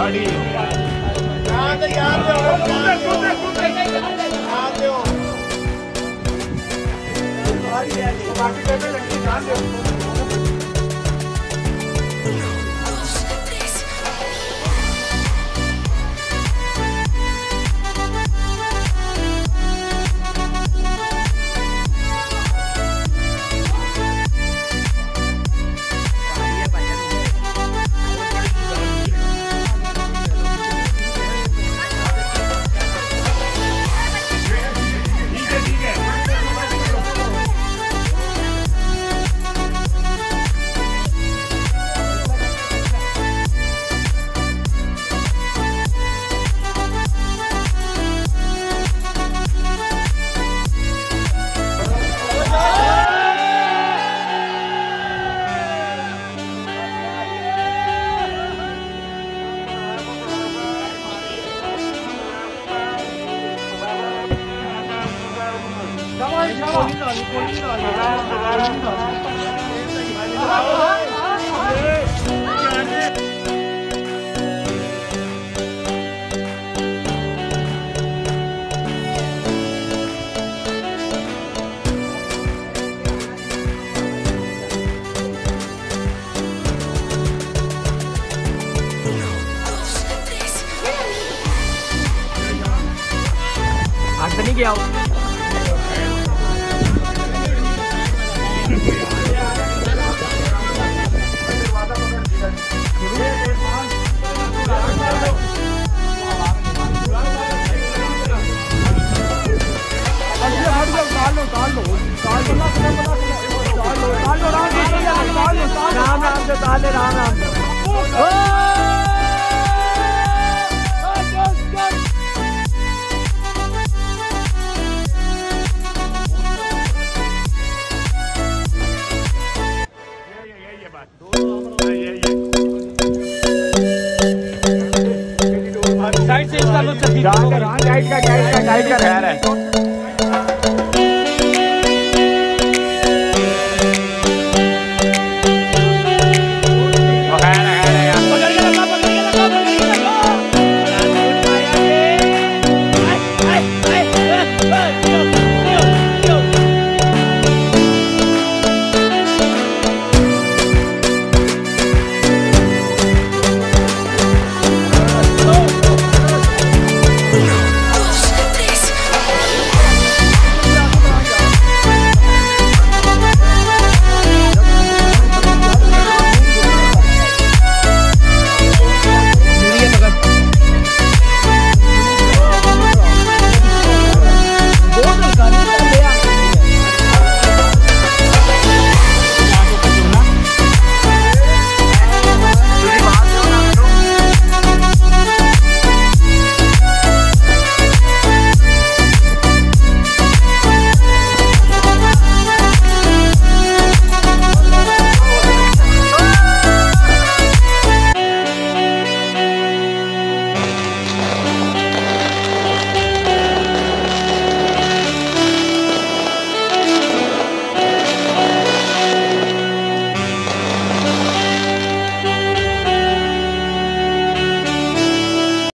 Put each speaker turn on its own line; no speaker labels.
बड़ी बाकी ਦਿਓ
साइड से इसका लो का रहा है।